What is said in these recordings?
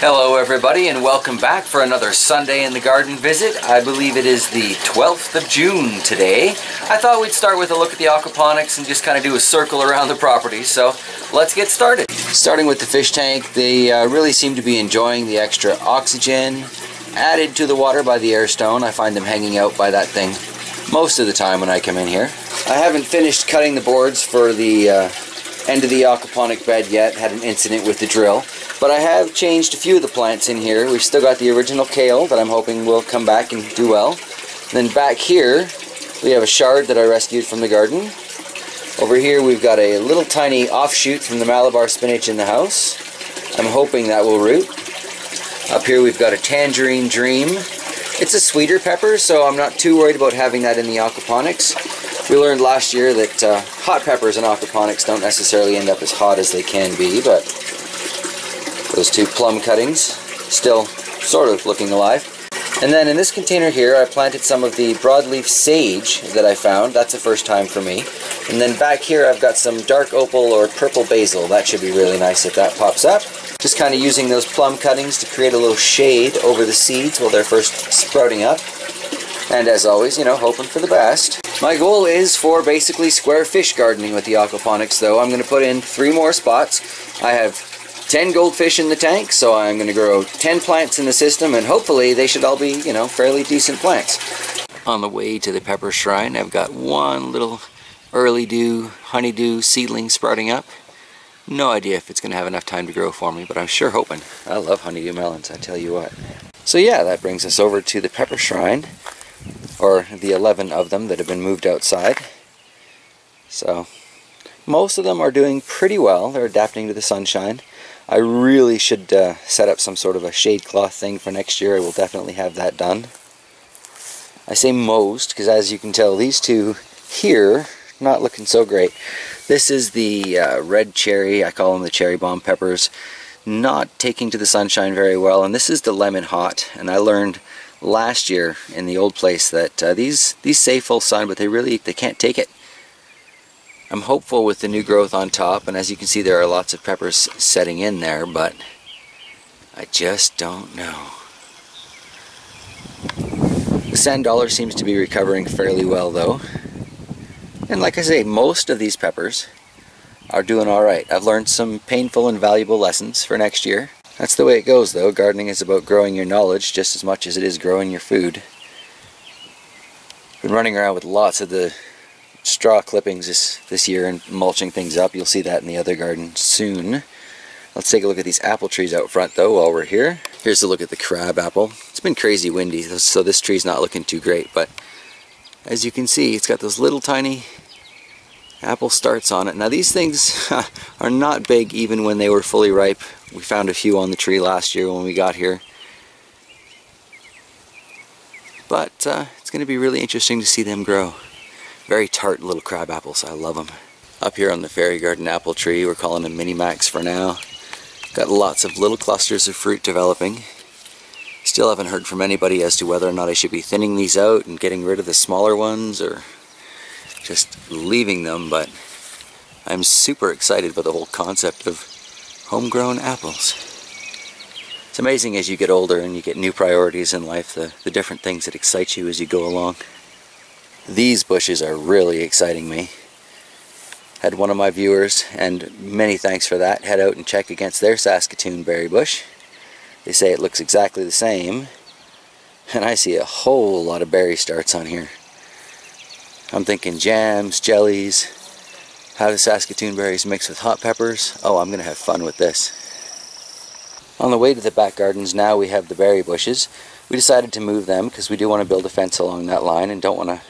Hello everybody and welcome back for another Sunday in the Garden visit. I believe it is the 12th of June today. I thought we'd start with a look at the aquaponics and just kind of do a circle around the property, so let's get started. Starting with the fish tank, they uh, really seem to be enjoying the extra oxygen added to the water by the air stone. I find them hanging out by that thing most of the time when I come in here. I haven't finished cutting the boards for the uh, end of the aquaponic bed yet, had an incident with the drill. But I have changed a few of the plants in here. We've still got the original kale that I'm hoping will come back and do well. And then back here, we have a chard that I rescued from the garden. Over here we've got a little tiny offshoot from the Malabar spinach in the house. I'm hoping that will root. Up here we've got a tangerine dream. It's a sweeter pepper, so I'm not too worried about having that in the aquaponics. We learned last year that uh, hot peppers in aquaponics don't necessarily end up as hot as they can be, but those two plum cuttings, still sort of looking alive. And then in this container here, I planted some of the broadleaf sage that I found. That's the first time for me. And then back here, I've got some dark opal or purple basil. That should be really nice if that pops up. Just kind of using those plum cuttings to create a little shade over the seeds while they're first sprouting up. And as always, you know, hoping for the best. My goal is for basically square fish gardening with the aquaponics, though. I'm going to put in three more spots. I have 10 goldfish in the tank, so I'm going to grow 10 plants in the system, and hopefully they should all be, you know, fairly decent plants. On the way to the pepper shrine, I've got one little early dew honeydew seedling sprouting up. No idea if it's going to have enough time to grow for me, but I'm sure hoping. I love honeydew melons, I tell you what. So yeah, that brings us over to the pepper shrine, or the 11 of them that have been moved outside. So, most of them are doing pretty well. They're adapting to the sunshine. I really should uh, set up some sort of a shade cloth thing for next year. I will definitely have that done. I say most because as you can tell these two here not looking so great. This is the uh, red cherry, I call them the cherry bomb peppers, not taking to the sunshine very well and this is the lemon hot and I learned last year in the old place that uh, these these say full sun but they really they can't take it I'm hopeful with the new growth on top, and as you can see there are lots of peppers setting in there, but I just don't know. The sand dollar seems to be recovering fairly well though. And like I say, most of these peppers are doing alright. I've learned some painful and valuable lessons for next year. That's the way it goes though. Gardening is about growing your knowledge just as much as it is growing your food. Been running around with lots of the straw clippings this, this year and mulching things up. You'll see that in the other garden soon. Let's take a look at these apple trees out front though while we're here. Here's a look at the crab apple. It's been crazy windy so this tree's not looking too great but as you can see it's got those little tiny apple starts on it. Now these things are not big even when they were fully ripe. We found a few on the tree last year when we got here. But uh, it's going to be really interesting to see them grow. Very tart little crab apples. I love them. Up here on the fairy garden apple tree, we're calling them mini max for now. Got lots of little clusters of fruit developing. Still haven't heard from anybody as to whether or not I should be thinning these out and getting rid of the smaller ones or just leaving them, but I'm super excited about the whole concept of homegrown apples. It's amazing as you get older and you get new priorities in life, the, the different things that excite you as you go along. These bushes are really exciting me. Had one of my viewers, and many thanks for that, head out and check against their Saskatoon berry bush. They say it looks exactly the same, and I see a whole lot of berry starts on here. I'm thinking jams, jellies, how do Saskatoon berries mix with hot peppers? Oh, I'm going to have fun with this. On the way to the back gardens now we have the berry bushes. We decided to move them because we do want to build a fence along that line and don't want to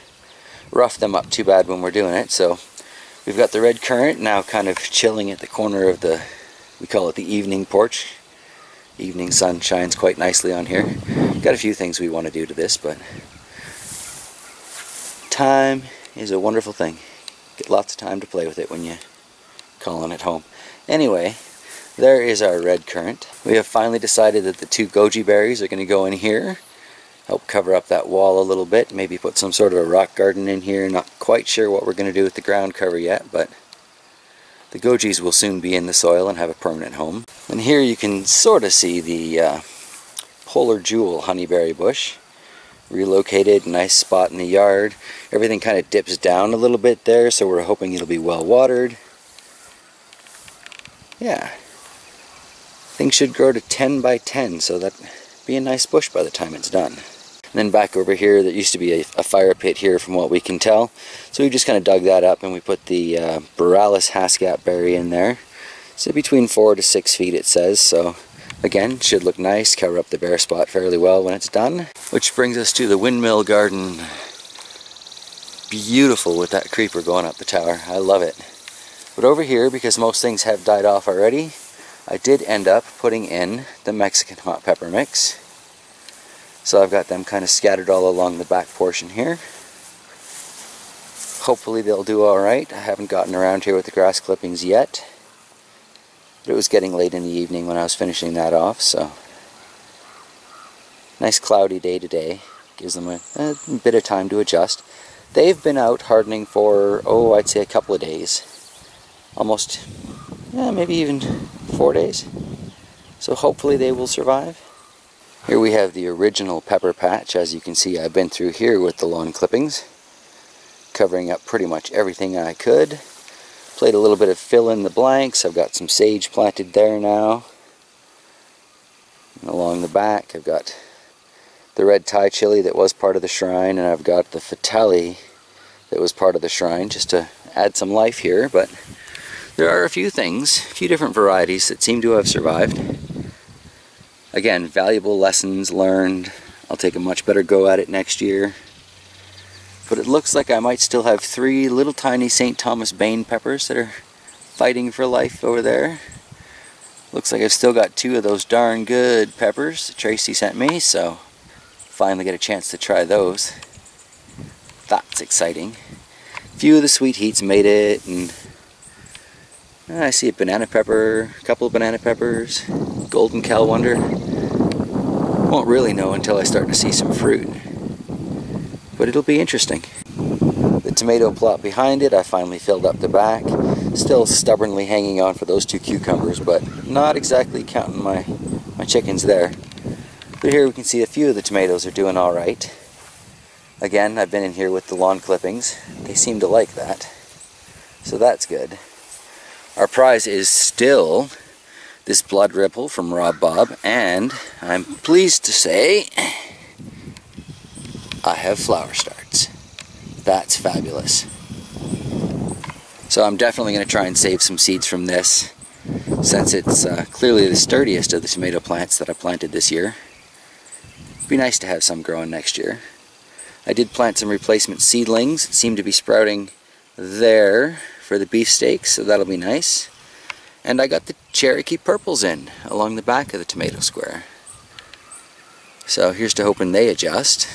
rough them up too bad when we're doing it. So we've got the red currant now kind of chilling at the corner of the, we call it the evening porch. Evening sun shines quite nicely on here. Got a few things we want to do to this, but time is a wonderful thing. Get lots of time to play with it when you calling it home. Anyway, there is our red currant. We have finally decided that the two goji berries are going to go in here help cover up that wall a little bit. Maybe put some sort of a rock garden in here. Not quite sure what we're going to do with the ground cover yet, but The gojis will soon be in the soil and have a permanent home. And here you can sort of see the uh, polar jewel honeyberry bush. Relocated, nice spot in the yard. Everything kind of dips down a little bit there, so we're hoping it'll be well watered. Yeah. Things should grow to 10 by 10, so that be a nice bush by the time it's done. And then back over here, that used to be a, a, fire pit here from what we can tell. So we just kind of dug that up and we put the uh, Borealis Haskap berry in there. So between four to six feet it says. So again, should look nice, cover up the bare spot fairly well when it's done. Which brings us to the windmill garden. Beautiful with that creeper going up the tower. I love it. But over here, because most things have died off already, I did end up putting in the Mexican hot pepper mix. So I've got them kind of scattered all along the back portion here. Hopefully they'll do alright. I haven't gotten around here with the grass clippings yet. But it was getting late in the evening when I was finishing that off, so... Nice cloudy day today. Gives them a, a bit of time to adjust. They've been out hardening for, oh, I'd say a couple of days. Almost, yeah, maybe even four days. So hopefully they will survive. Here we have the original pepper patch. As you can see, I've been through here with the lawn clippings, covering up pretty much everything I could. Played a little bit of fill in the blanks. I've got some sage planted there now. And along the back, I've got the red Thai chili that was part of the shrine, and I've got the fatali that was part of the shrine, just to add some life here. But there are a few things, a few different varieties that seem to have survived. Again, valuable lessons learned. I'll take a much better go at it next year. But it looks like I might still have three little tiny St. Thomas Bane peppers that are fighting for life over there. Looks like I've still got two of those darn good peppers Tracy sent me, so finally get a chance to try those. That's exciting. A few of the sweet heats made it, and Uh, I see a banana pepper, a couple of banana peppers, golden Wonder. Won't really know until I start to see some fruit. But it'll be interesting. The tomato plot behind it, I finally filled up the back. Still stubbornly hanging on for those two cucumbers, but not exactly counting my, my chickens there. But here we can see a few of the tomatoes are doing alright. Again, I've been in here with the lawn clippings. They seem to like that. So that's good. Our prize is still this blood ripple from Rob Bob, and I'm pleased to say I have flower starts. That's fabulous. So I'm definitely going to try and save some seeds from this, since it's uh, clearly the sturdiest of the tomato plants that I planted this year. It'd be nice to have some growing next year. I did plant some replacement seedlings. It seemed to be sprouting there for the beefsteak, so that'll be nice. And I got the Cherokee purples in along the back of the tomato square. So here's to hoping they adjust.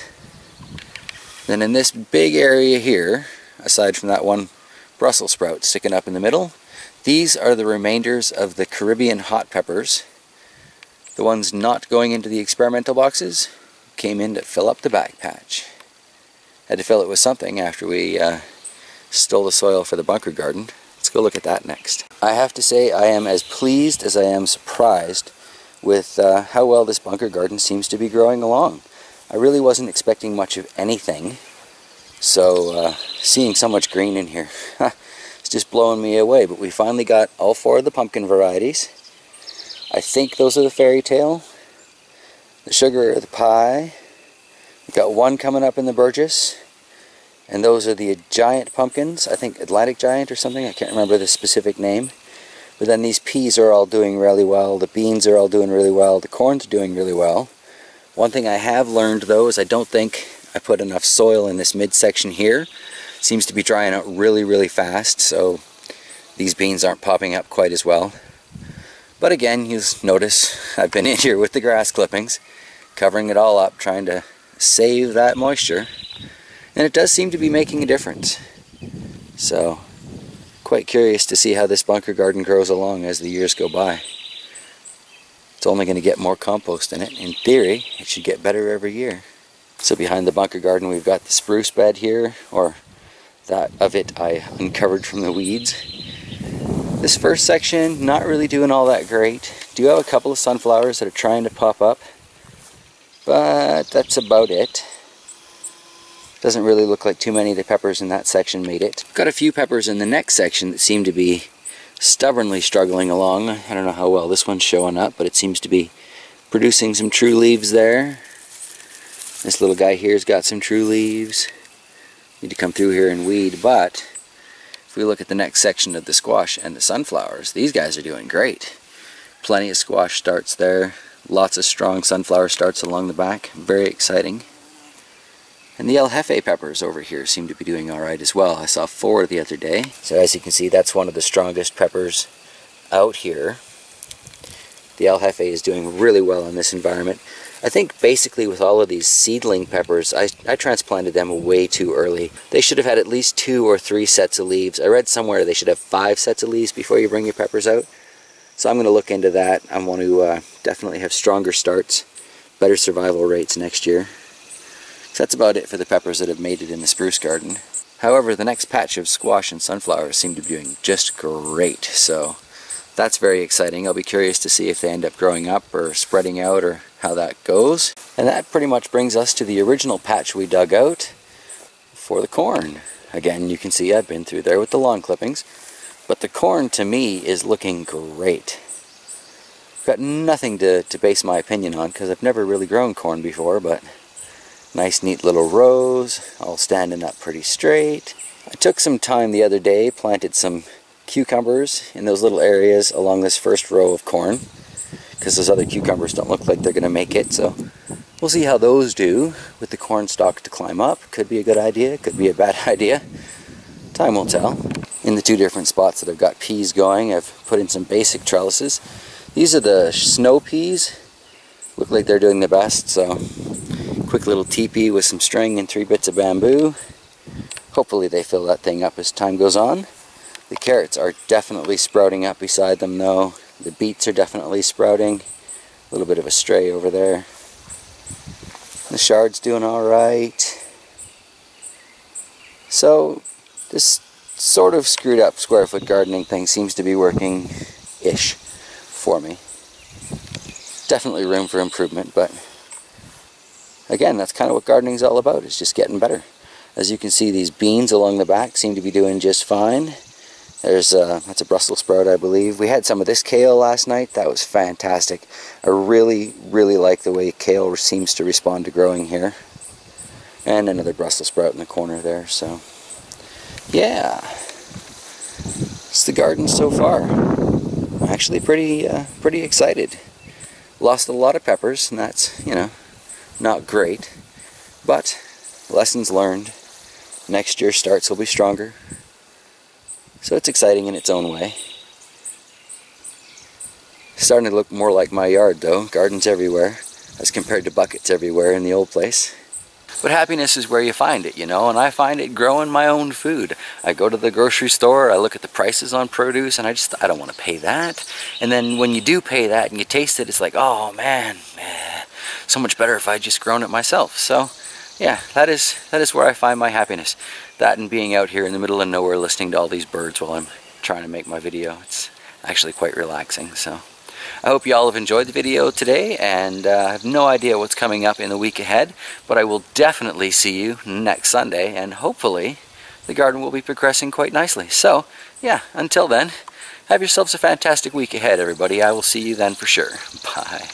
Then in this big area here, aside from that one Brussels sprout sticking up in the middle, these are the remainders of the Caribbean hot peppers. The ones not going into the experimental boxes came in to fill up the back patch. Had to fill it with something after we uh, stole the soil for the bunker garden. Let's go look at that next. I have to say I am as pleased as I am surprised with uh, how well this bunker garden seems to be growing along. I really wasn't expecting much of anything, so uh, seeing so much green in here, it's just blowing me away. But we finally got all four of the pumpkin varieties. I think those are the fairy tale, the sugar the pie. We've got one coming up in the Burgess, and those are the giant pumpkins, I think Atlantic Giant or something, I can't remember the specific name. But then these peas are all doing really well, the beans are all doing really well, the corn's doing really well. One thing I have learned though is I don't think I put enough soil in this midsection here. It seems to be drying out really, really fast, so these beans aren't popping up quite as well. But again, you'll notice I've been in here with the grass clippings, covering it all up, trying to save that moisture. And it does seem to be making a difference. So, quite curious to see how this bunker garden grows along as the years go by. It's only going to get more compost in it. In theory, it should get better every year. So behind the bunker garden we've got the spruce bed here, or that of it I uncovered from the weeds. This first section, not really doing all that great. Do have a couple of sunflowers that are trying to pop up, but that's about it. Doesn't really look like too many of the peppers in that section made it. Got a few peppers in the next section that seem to be stubbornly struggling along. I don't know how well this one's showing up, but it seems to be producing some true leaves there. This little guy here's got some true leaves. Need to come through here and weed, but if we look at the next section of the squash and the sunflowers, these guys are doing great. Plenty of squash starts there. Lots of strong sunflower starts along the back. Very exciting. And the El Jefe peppers over here seem to be doing alright as well. I saw four the other day. So as you can see, that's one of the strongest peppers out here. The El Jefe is doing really well in this environment. I think basically with all of these seedling peppers, I, I transplanted them way too early. They should have had at least two or three sets of leaves. I read somewhere they should have five sets of leaves before you bring your peppers out. So I'm going to look into that. I want to uh, definitely have stronger starts, better survival rates next year. So that's about it for the peppers that have made it in the spruce garden. However, the next patch of squash and sunflowers seem to be doing just great, so that's very exciting. I'll be curious to see if they end up growing up or spreading out or how that goes. And that pretty much brings us to the original patch we dug out for the corn. Again, you can see I've been through there with the lawn clippings, but the corn to me is looking great. Got nothing to, to base my opinion on because I've never really grown corn before, but Nice neat little rows, all standing up pretty straight. I took some time the other day, planted some cucumbers in those little areas along this first row of corn because those other cucumbers don't look like they're going to make it. So we'll see how those do with the corn stalk to climb up. Could be a good idea, could be a bad idea. Time will tell. In the two different spots that I've got peas going, I've put in some basic trellises. These are the snow peas. Look like they're doing the best, so quick little teepee with some string and three bits of bamboo. Hopefully they fill that thing up as time goes on. The carrots are definitely sprouting up beside them though. The beets are definitely sprouting. A little bit of a stray over there. The chard's doing alright. So this sort of screwed up square foot gardening thing seems to be working ish for me. Definitely room for improvement, but again, that's kind of what gardening is all about, is just getting better. As you can see, these beans along the back seem to be doing just fine. There's a, that's a Brussels sprout, I believe. We had some of this kale last night. That was fantastic. I really, really like the way kale seems to respond to growing here. And another Brussels sprout in the corner there, so yeah. It's the garden so far. I'm actually pretty, uh, pretty excited. Lost a lot of peppers, and that's, you know, not great, but lessons learned. Next year starts will be stronger. So it's exciting in its own way. Starting to look more like my yard though, gardens everywhere, as compared to buckets everywhere in the old place. But happiness is where you find it, you know, and I find it growing my own food. I go to the grocery store, I look at the prices on produce, and I just, I don't want to pay that. And then when you do pay that and you taste it, it's like, oh man, man so much better if I just grown it myself. So yeah, that is that is where I find my happiness. That and being out here in the middle of nowhere listening to all these birds while I'm trying to make my video. It's actually quite relaxing. So I hope you all have enjoyed the video today and uh, I have no idea what's coming up in the week ahead, but I will definitely see you next Sunday and hopefully the garden will be progressing quite nicely. So yeah, until then, have yourselves a fantastic week ahead everybody. I will see you then for sure. Bye.